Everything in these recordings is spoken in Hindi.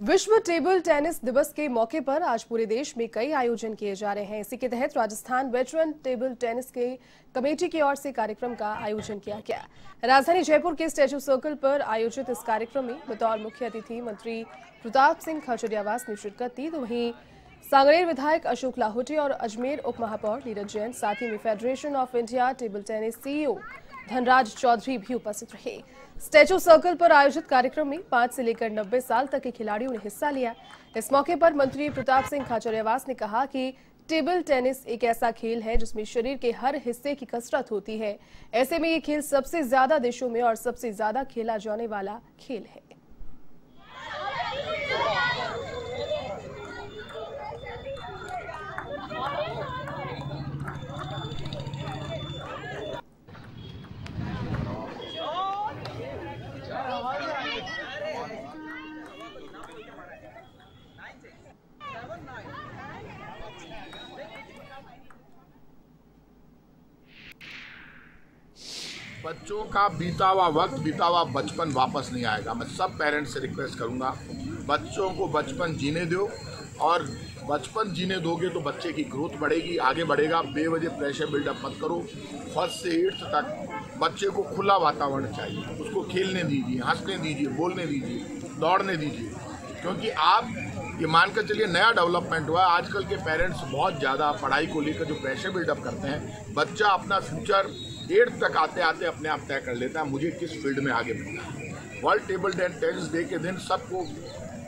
विश्व टेबल टेनिस दिवस के मौके पर आज पूरे देश में कई आयोजन किए जा रहे हैं। इसी के तहत राजस्थान वेटरन टेबल टेनिस के कमेटी की ओर से कार्यक्रम का आयोजन किया गया। राजधानी जयपुर के स्टैचू सर्कल पर आयोजित इस कार्यक्रम में बतौर मुख्य अतिथि मंत्री प्रताप सिंह खजूरियावास ने शिरकत की तो वहीं सांगरेर विधायक अशोक लाहौटी और अजमेर उप महापौर नीरज जैन, साथ ही में federation of India table tennis CEO Dhanraj Chaudhary भी उपस्थित रहे। स्टैचू सर्कल पर आयोजित कार्यक्रम में पाँच से लेकर नब्बे साल तक के खिलाड़ियों ने हिस्सा लिया। इस मौके पर मंत्री प्रताप सिंह खाचरियावास ने कहा कि टेबल टेनिस एक ऐसा खेल है जिसमें शरीर के हर हिस्से की कसरत होती है। ऐसे में ये खेल सबसे ज़्यादा देशों में और सबसे ज़्यादा खेला जाने वाला खेल है। बच्चों का बीता हुआ वक्त बीता हुआ बचपन वापस नहीं आएगा। मैं सब पेरेंट्स से रिक्वेस्ट करूँगा, बच्चों को बचपन जीने दो और बचपन जीने दोगे तो बच्चे की ग्रोथ बढ़ेगी, आगे बढ़ेगा। बेवजह प्रेशर बिल्डअप मत करो। फ़र्स्ट से एट्थ तक बच्चे को खुला वातावरण चाहिए। उसको खेलने दीजिए, हंसने दीजिए, बोलने दीजिए, दौड़ने दीजिए। क्योंकि आप, ये मानकर चलिए नया डेवलपमेंट हुआ। है आजकल के पेरेंट्स बहुत ज़्यादा पढ़ाई को लेकर जो प्रेशर बिल्डअप करते हैं, बच्चा अपना फ्यूचर एट्थ तक आते आते अपने आप तय कर लेता है, मुझे किस फ़ील्ड में आगे बढ़ना है। वर्ल्ड टेबल टेनिस डे के दिन सबको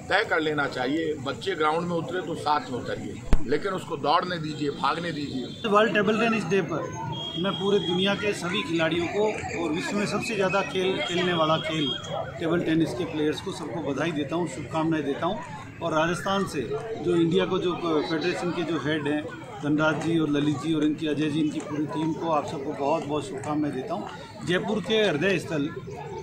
तय कर लेना चाहिए, बच्चे ग्राउंड में उतरे तो साथ में उतरिए, लेकिन उसको दौड़ने दीजिए, भागने दीजिए। वर्ल्ड टेबल टेनिस डे पर मैं पूरे दुनिया के सभी खिलाड़ियों को और विश्व में सबसे ज़्यादा खेल, खेलने वाला खेल टेबल टेनिस के प्लेयर्स को सबको बधाई देता हूँ, शुभकामनाएँ देता हूँ। और राजस्थान से जो इंडिया को जो फेडरेशन के जो हेड हैं धनराज जी और ललित जी और इनकी अजय जी, इनकी पूरी टीम को आप सबको बहुत बहुत शुभकामनाएँ देता हूँ। जयपुर के हृदय स्थल,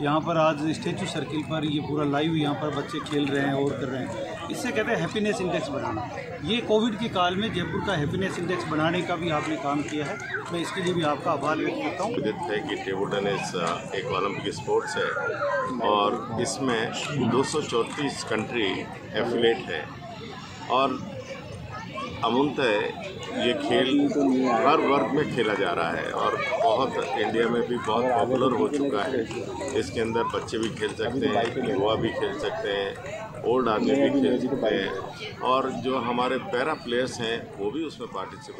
यहाँ पर आज स्टेचू सर्किल पर ये पूरा लाइव यहाँ पर बच्चे खेल रहे हैं और कर रहे हैं। इससे कहते हैं हैप्पीनेस इंडेक्स बढ़ाना ये कोविड के काल में जयपुर का हैप्पीनेस इंडेक्स बढ़ाने का भी आपने काम किया है। मैं इसके लिए भी आपका आभार व्यक्त करता हूँ। है कि टेबल टेनिस एक ओलंपिक स्पोर्ट्स है और इसमें दो सौ चौंतीस कंट्री एफिलेट है। और अमूनतः ये खेल हर वर्ग में खेला जा रहा है और बहुत इंडिया में भी बहुत पॉपुलर हो चुका है। इसके अंदर बच्चे भी खेल सकते हैं, युवा भी खेल सकते हैं ओल्ड आदमी भी खेल सकते हैं। और जो हमारे पैरा प्लेयर्स हैं, वो भी उसमें पार्टिसिपेट